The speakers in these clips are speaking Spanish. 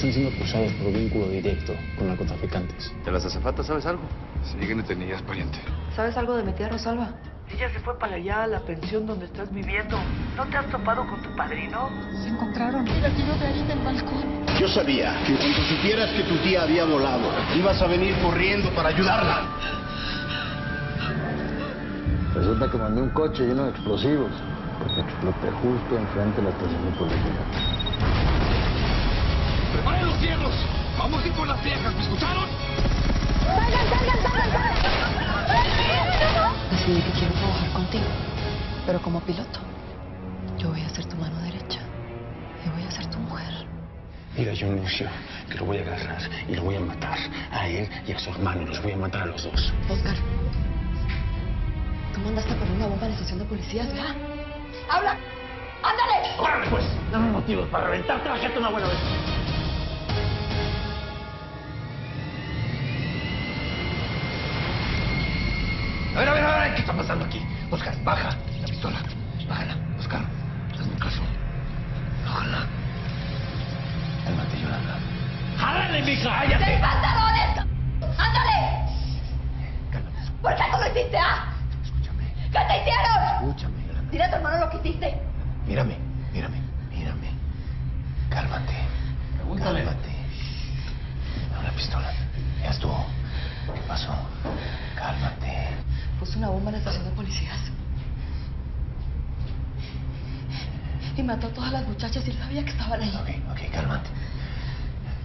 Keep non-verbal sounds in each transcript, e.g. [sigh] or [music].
están siendo acusados por vínculo directo con narcotraficantes. ¿De las azafatas sabes algo? Sí, que no tenías pariente. ¿Sabes algo de mi tía Rosalba? Ella se fue para allá, a la pensión donde estás viviendo. ¿No te has topado con tu padrino? Se encontraron. Y la tiró de ahí del balcón. Yo sabía que cuando supieras que tu tía había volado, ibas a venir corriendo para ayudarla. Resulta que mandé un coche lleno de explosivos, porque exploté justo enfrente de la estación de policía. ¡Preparen los hierros! ¡Vamos a ir por las viejas! ¿Me escucharon? ¡Salgan, salgan, salgan, salgan! Decidí que quiero trabajar contigo, pero como piloto. Yo voy a ser tu mano derecha y voy a ser tu mujer. Mira, yo anuncio que lo voy a agarrar y lo voy a matar a él y a su hermano. Los voy a matar a los dos. Oscar, tú mandaste por una bomba a la estación de policías, ¿verdad? ¡Habla! ¡Ándale! ¡Órale, pues! Dame motivos para reventarte la gente una buena vez. A ver, a ver, a ver, ¿qué está pasando aquí? Oscar, baja la pistola. Bájala, Oscar. Hazme caso. Bájala. Cálmate, Yolanda. ¡Jálale, mija! ¡Cállate! ¡Ten pantalones! ¡Ándale! Cálmate. ¿Por qué tú lo hiciste, ah? Escúchame. ¿Qué te hicieron? Escúchame, Yolanda. Dile a tu hermano lo que hiciste. Mírame, mírame, mírame. Cálmate. Pregúntale. Cálmate. Dame la pistola. Ya estuvo. ¿Qué pasó? Cálmate. Puso una bomba en la estación de policías. Y mató a todas las muchachas y sabía que estaban ahí. Ok, ok, cálmate.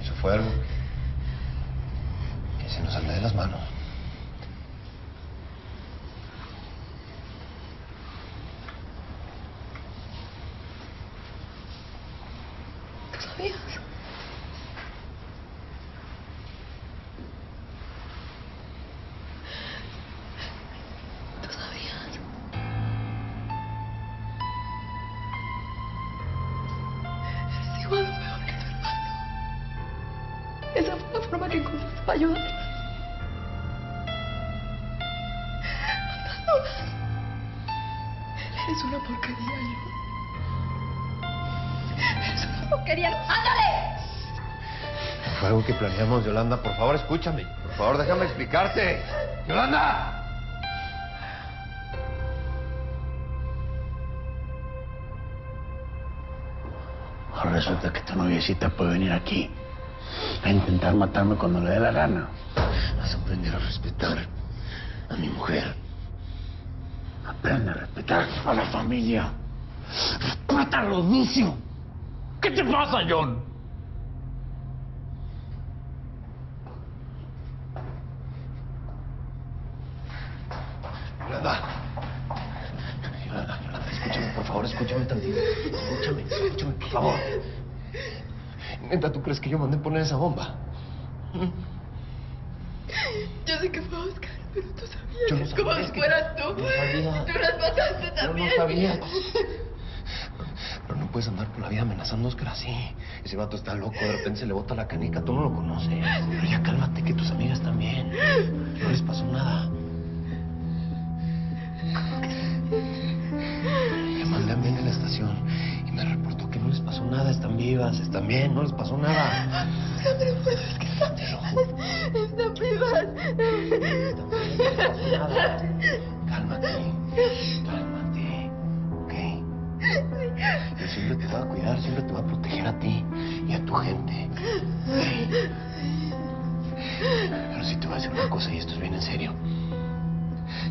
Eso fue algo que se nos salió de las manos. Fue algo que planeamos, Yolanda. Por favor, escúchame. Por favor, déjame explicarte. ¡Yolanda! Ahora resulta que tu noviecita puede venir aquí a intentar matarme cuando le dé la gana. Vas a aprender a respetar a mi mujer. Aprende a respetar a la familia. Respeta a los. ¿Qué te pasa, John? Yolanda. Yolanda, Yolanda, escúchame, por favor, escúchame tantito. Escúchame, escúchame, por favor. Neta, ¿tú crees que yo mandé poner esa bomba? Yo sé que fue Oscar, pero tú sabías Yo no como que- fueras tú. no sabía. Tú las mataste Yo también. no sabía. Pero no puedes andar por la vida amenazando a Oscar así. Ese vato está loco, de repente se le bota la canica, tú no lo conoces. Pero ya cálmate, que tus amigas también. No les pasó nada. Le mandé a Mene a la estación y me que no les pasó nada, están vivas, están bien, no les pasó nada. Pero pues es que están vivas. Están vivas. Están bien, no les pasó nada. Cálmate, cálmate, ¿ok? Yo siempre te voy a cuidar, siempre te voy a proteger a ti y a tu gente. ¿ok? Pero si te voy a decir una cosa y esto es bien en serio.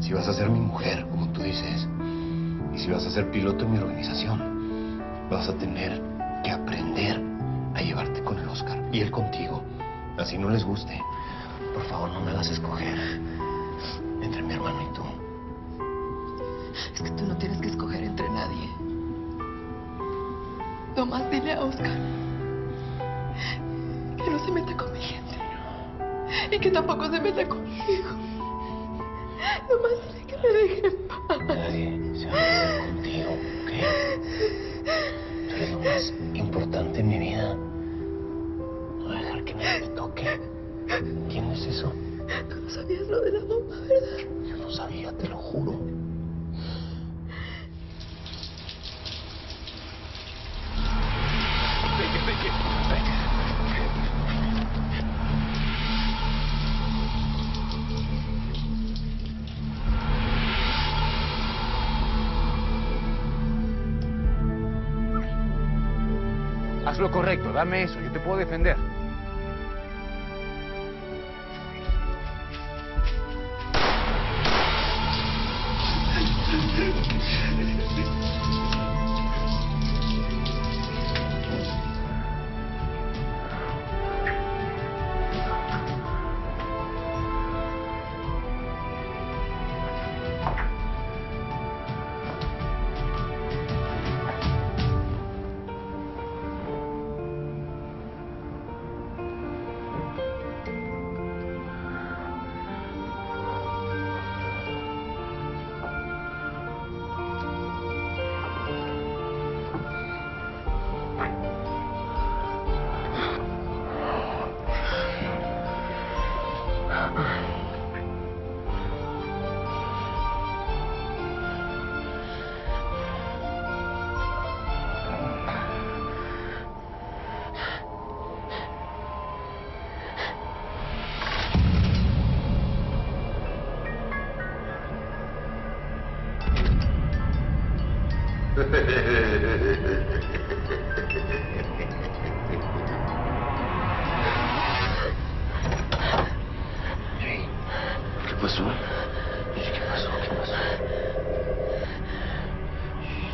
Si vas a ser mi mujer, como tú dices, y si vas a ser piloto en mi organización, vas a tener que aprender a llevarte con el Oscar y él contigo. Así no les guste. Por favor, no me hagas escoger entre mi hermano y tú. Es que tú no tienes que escoger entre nadie. Nomás dile a Oscar que no se meta con mi gente. Y que tampoco se meta conmigo. Nomás dile que me deje en paz. Nadie Más importante en mi vida. No voy a dejar que nadie me toque. ¿Entiendes eso? Tú no sabías lo de la bomba, ¿verdad? Yo no sabía, te lo juro. Lo correcto, dame eso, yo te puedo defender. ¿Qué pasó? ¿Qué pasó? ¿Qué pasó?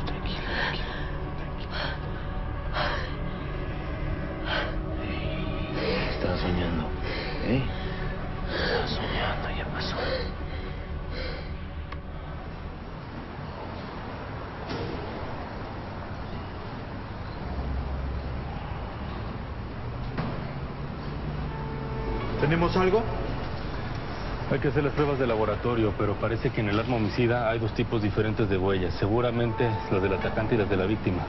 Tranquilo, tranquilo. Estaba soñando, ¿eh? Estaba soñando, ya pasó. ¿Tenemos algo? Hay que hacer las pruebas de laboratorio, pero parece que en el arma homicida hay dos tipos diferentes de huellas. Seguramente las del atacante y las de la víctima.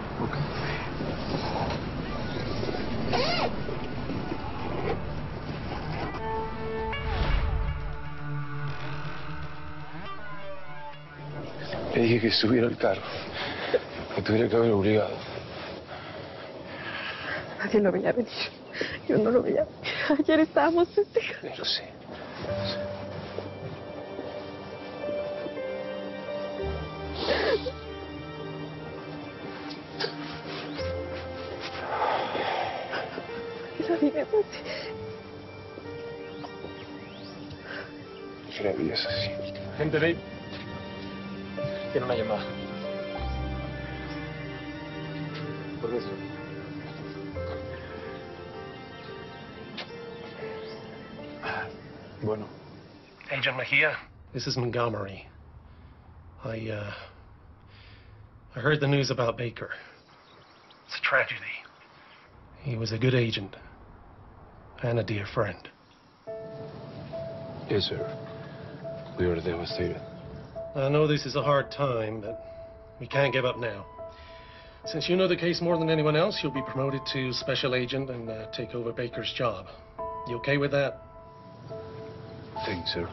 Le dije que subiera al carro. Me tuviera que haber obligado. Nadie lo veía venir. Yo no lo veía venir. [laughs] Ayer estábamos festejando. Lo sé. Y la vida es así. La vida es así. Gente, Dave. Tiene una llamada. Por eso. Agent Mejia, this is Montgomery. I, uh, I heard the news about Baker. It's a tragedy. He was a good agent and a dear friend. Yes, sir. We are devastated. I know this is a hard time, but we can't give up now. Since you know the case more than anyone else, you'll be promoted to special agent and uh, take over Baker's job. You okay with that? Thanks, sir.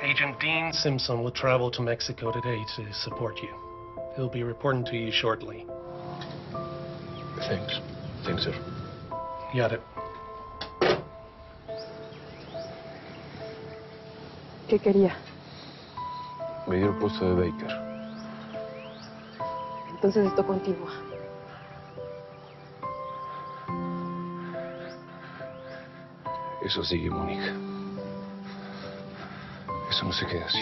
Agent Dean Simpson will travel to Mexico today to support you. He'll be reporting to you shortly. Thanks. Thanks, sir. Got it. ¿Qué quería? Me dio el puesto de Baker. Entonces esto continúa. Eso sigue, Mónica. No se queda así.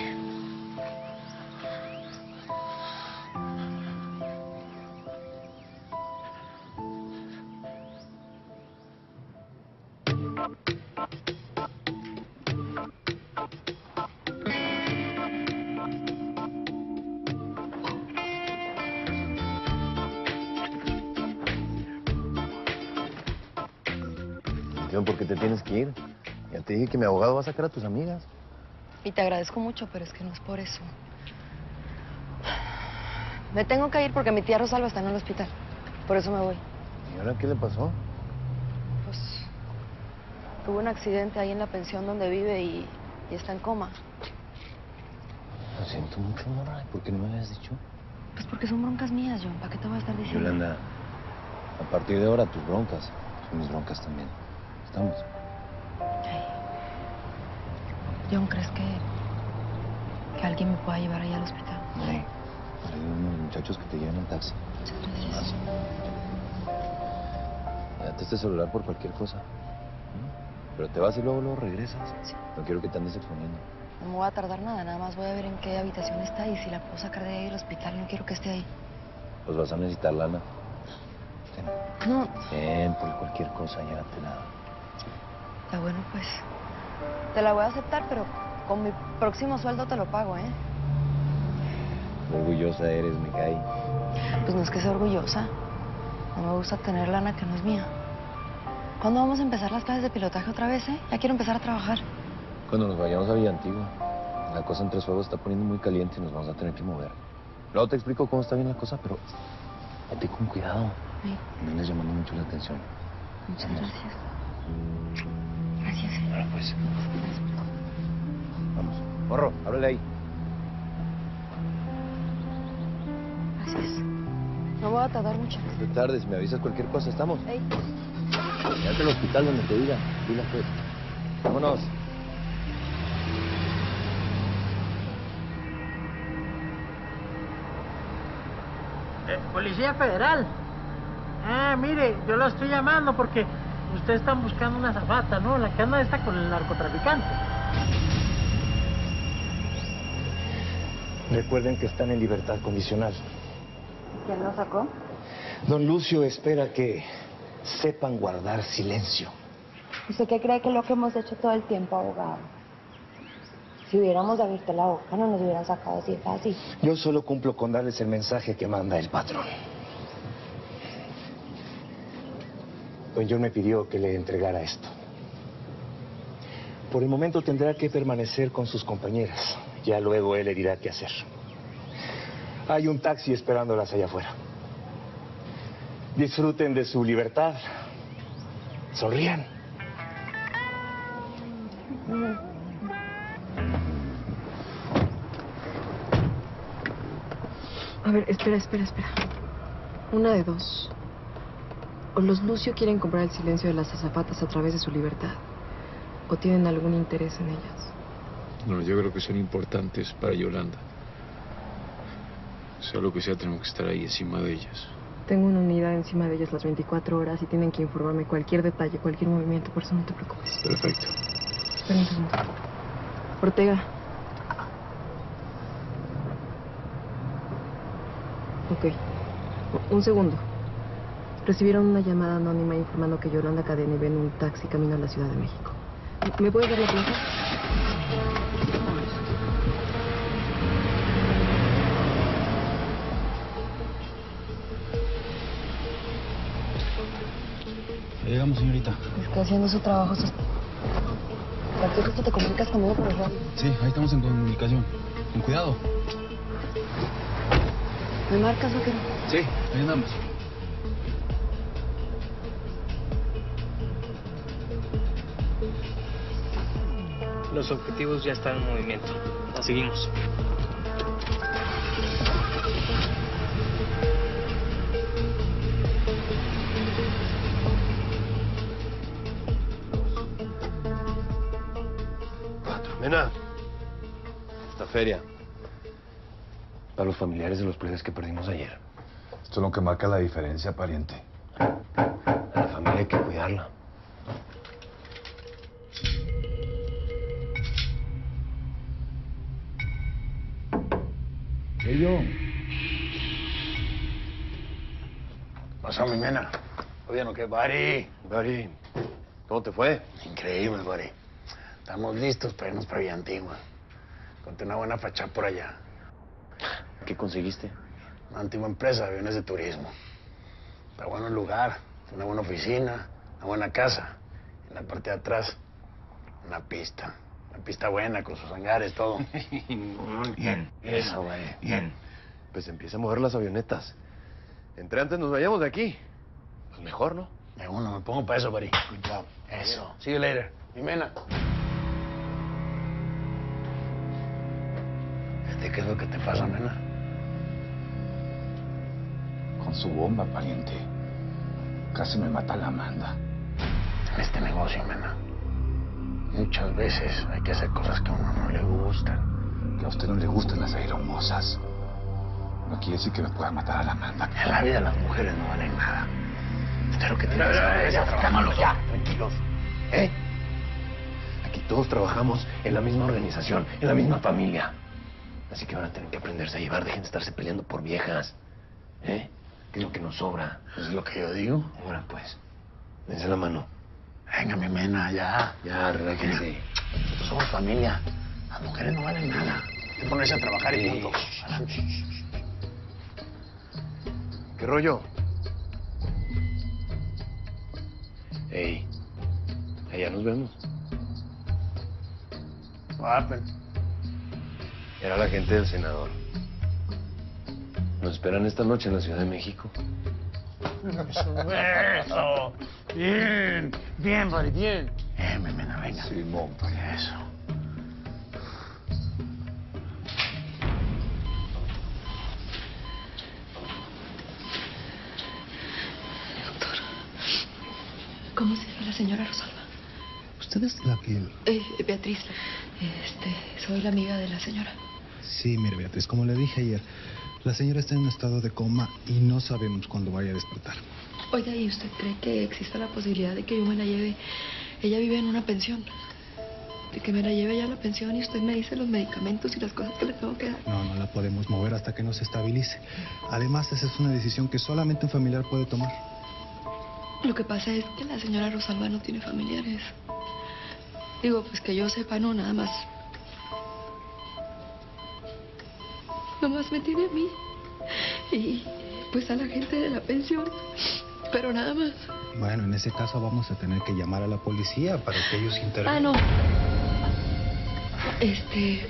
¿por qué te tienes que ir? Ya te dije que mi abogado va a sacar a tus amigas. Y te agradezco mucho, pero es que no es por eso. Me tengo que ir porque mi tía Rosalba está en el hospital. Por eso me voy. ¿Y ahora qué le pasó? Pues tuvo un accidente ahí en la pensión donde vive y, y está en coma. Lo siento mucho, Nora. ¿Por qué no me habías dicho? Pues porque son broncas mías, John. ¿Para qué te voy a estar diciendo? Yolanda, a partir de ahora tus broncas son mis broncas también. ¿Estamos? Ay. John, ¿crees que, que alguien me pueda llevar ahí al hospital? Sí. Hay unos muchachos que te llevan en taxi. Muchas gracias. Este celular por cualquier cosa. Pero te vas y luego, luego regresas. No quiero que te andes exponiendo. No me voy a tardar nada, nada más voy a ver en qué habitación está y si la puedo sacar de ahí del hospital, no quiero que esté ahí. Pues vas a necesitar lana. Ten. No, Ten, por cualquier cosa, llévatela. está bueno, pues. Te la voy a aceptar, pero con mi próximo sueldo te lo pago, ¿eh? Orgullosa eres, me cae. Pues no es que sea orgullosa. No me gusta tener lana que no es mía. ¿Cuándo vamos a empezar las clases de pilotaje otra vez, eh? Ya quiero empezar a trabajar. Cuando nos vayamos a Villa Antigua, la cosa entre fuegos está poniendo muy caliente y nos vamos a tener que mover. Luego te explico cómo está bien la cosa, pero vete con cuidado. Sí. No andes llamando mucho la atención. Muchas Vamos. gracias. Gracias. Ahora pues. Vamos. Morro, háblale ahí. Gracias. No voy a tardar mucho. No te tardes, me avisas cualquier cosa, ¿estamos? Ey. Quédate al hospital donde te diga. Dile pues. Vámonos. Eh, Policía Federal. Ah, mire, yo la estoy llamando porque ustedes están buscando una zapata, ¿no? La que anda esta con el narcotraficante. Recuerden que están en libertad condicional. ¿Quién lo sacó? Don Lucio espera que sepan guardar silencio. ¿Usted qué cree que es lo que hemos hecho todo el tiempo, abogado? Si hubiéramos abierto la boca, no nos hubieran sacado así de fácil. Yo solo cumplo con darles el mensaje que manda el patrón. Don John me pidió que le entregara esto. Por el momento tendrá que permanecer con sus compañeras. Ya luego él le dirá qué hacer. Hay un taxi esperándolas allá afuera. Disfruten de su libertad. Sonrían. A ver, espera, espera, espera. Una de dos. O los Lucio quieren comprar el silencio de las azafatas a través de su libertad. O tienen algún interés en ellas. No, yo creo que son importantes para Yolanda. Sea lo que sea, tenemos que estar ahí encima de ellas. Tengo una unidad encima de ellas las 24 horas y tienen que informarme cualquier detalle, cualquier movimiento, por eso no te preocupes. Perfecto. Espera un segundo. Ortega. Ok. Un segundo. Recibieron una llamada anónima informando que Yolanda Cadena ve en un taxi camino a la Ciudad de México. ¿Me puedes dar la plaza? Ya llegamos, señorita. Está haciendo su trabajo. Cualquier cosa te comunicas conmigo por el radio. Sí, ahí estamos en comunicación. Con cuidado. ¿Me marcas o qué? Sí, ahí andamos. Los objetivos ya están en movimiento. La seguimos. Cuatro. Mena. Esta feria. Para los familiares de los presos que perdimos ayer. Esto es lo que marca la diferencia, pariente. A la familia hay que cuidarla. ¿Qué yo? Pasó mi mena. Oye, no, qué Bari. Bari, ¿cómo te fue? Increíble, Bari. Estamos listos para irnos para Villa Antigua. Conté una buena facha por allá. ¿Qué conseguiste? Una antigua empresa de aviones de turismo. Está bueno el lugar, una buena oficina, una buena casa. En la parte de atrás, una pista. Una pista buena, con sus hangares, todo. [laughs] Bien, eso, güey. Bien. Pues empieza a mover las avionetas. Entre antes nos vayamos de aquí. Pues mejor, ¿no? De uno, me pongo para eso, Bari. Good job. Eso. See you later. Mi mena. Este, ¿Qué es lo que te pasa, mena? Con su bomba, pariente. Casi me mata la Amanda. En este negocio, mena. Muchas veces hay que hacer cosas que a uno no le gustan. Que a usted no le gustan las aeromosas. No quiere decir que me pueda matar a la Amanda. En la vida las mujeres no valen nada. Espero que te Ya, ya, ya, ya, tranquilos. ¿Eh? Aquí todos trabajamos en la misma organización, en la misma familia. Así que van a tener que aprenderse a llevar. Dejen de estarse peleando por viejas. ¿Eh? ¿Qué es lo que nos sobra? Es lo que yo digo. Ahora pues, dense la mano. Venga, mi mena, ya. Ya, relájense. Somos familia. Las mujeres no valen nada. Hay que ponerse a trabajar y punto. Adelante. ¿Qué rollo? Ey, allá nos vemos. What? Era la gente del senador. Nos esperan esta noche en la Ciudad de México. [laughs] Eso, eso. Bien, bien, buddy, bien. Eh, mi mena, venga. Simón. Eso. Doctor, ¿cómo se llama la señora Rosalba? ¿Usted es la que...? Eh, Beatriz, este, soy la amiga de la señora. Sí, mire, Beatriz, como le dije ayer, la señora está en un estado de coma y no sabemos cuándo vaya a despertar. Oiga, ¿y usted cree que exista la posibilidad de que yo me la lleve? Ella vive en una pensión. De que me la lleve ya a la pensión y usted me dice los medicamentos y las cosas que le tengo que dar. No, no la podemos mover hasta que no se estabilice. Además, esa es una decisión que solamente un familiar puede tomar. Lo que pasa es que la señora Rosalba no tiene familiares. Digo, pues que yo sepa, no, nada más. Nomás me tiene a mí. Y pues a la gente de la pensión. Pero nada más. Bueno, en ese caso vamos a tener que llamar a la policía para que ellos intervengan. Ah, no. Este.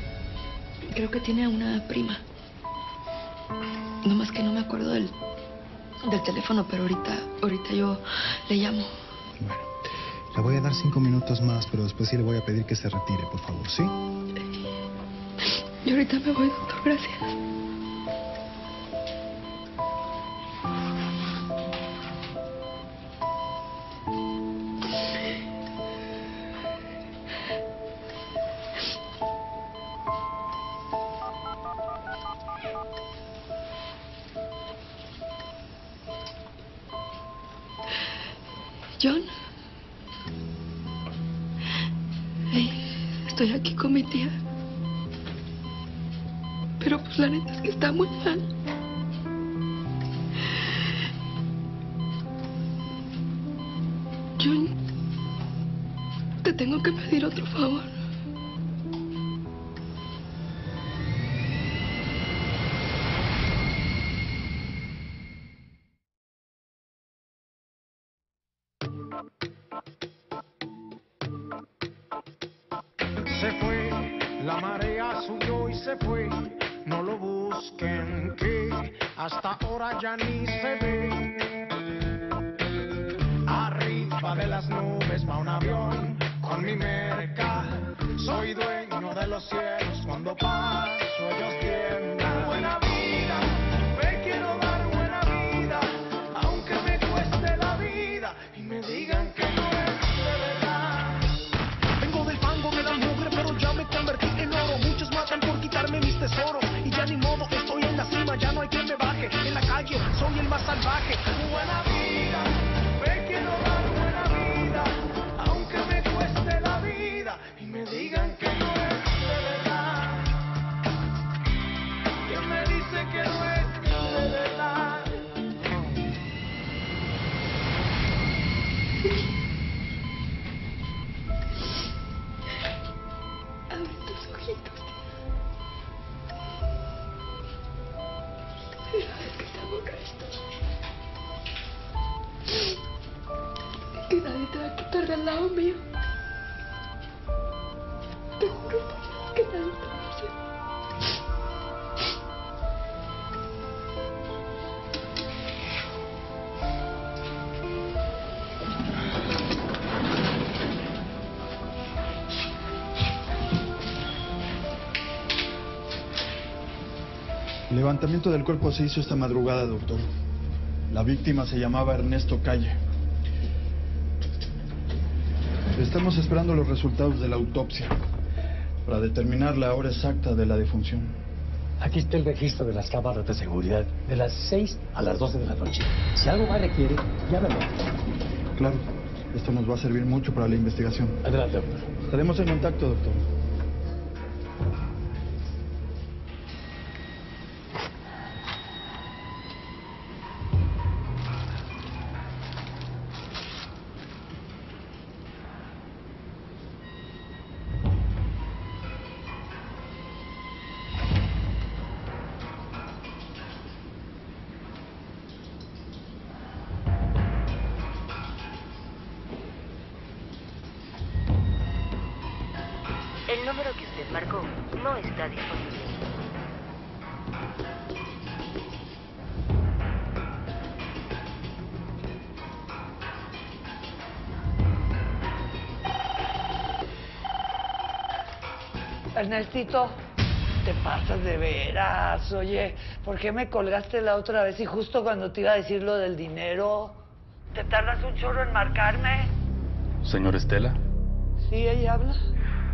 Creo que tiene a una prima. Nomás que no me acuerdo del, del teléfono, pero ahorita, ahorita yo le llamo. Le voy a dar cinco minutos más, pero después sí le voy a pedir que se retire, por favor, ¿sí? Y ahorita me voy, doctor, gracias. John, te tengo que pedir otro favor. Que estamos Cristo. Que nadie te va a quitar del lado mío. Levantamiento del cuerpo se hizo esta madrugada, doctor. La víctima se llamaba Ernesto Calle. Estamos esperando los resultados de la autopsia para determinar la hora exacta de la defunción. Aquí está el registro de las cámaras de seguridad de las 6 a las 12 de la noche. Si algo más requiere, llámame. Claro, esto nos va a servir mucho para la investigación. Adelante, doctor. Estaremos en contacto, doctor. El número que usted marcó no está disponible. Ernestito, te pasas de veras. Oye, ¿por qué me colgaste la otra vez y justo cuando te iba a decir lo del dinero? ¿Te tardas un chorro en marcarme? Señor Estela, Sí, ella habla.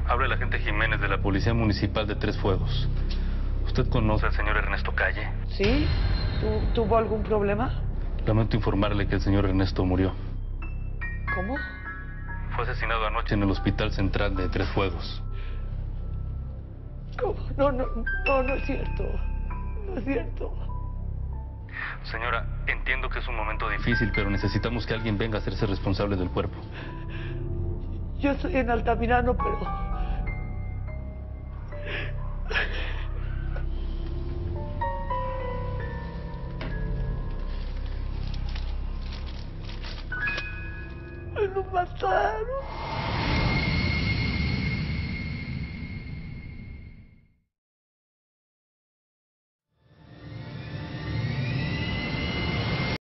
Habla el agente Jiménez de la Policía Municipal de Tres Fuegos. ¿Usted conoce al señor Ernesto Calle? ¿Sí? ¿Tu- ¿Tuvo algún problema? Lamento informarle que el señor Ernesto murió. ¿Cómo? Fue asesinado anoche en el Hospital Central de Tres Fuegos. ¿Cómo? No, no, no, no es cierto. No es cierto. Señora, entiendo que es un momento difícil, pero necesitamos que alguien venga a hacerse responsable del cuerpo. Yo estoy en Altamirano, pero...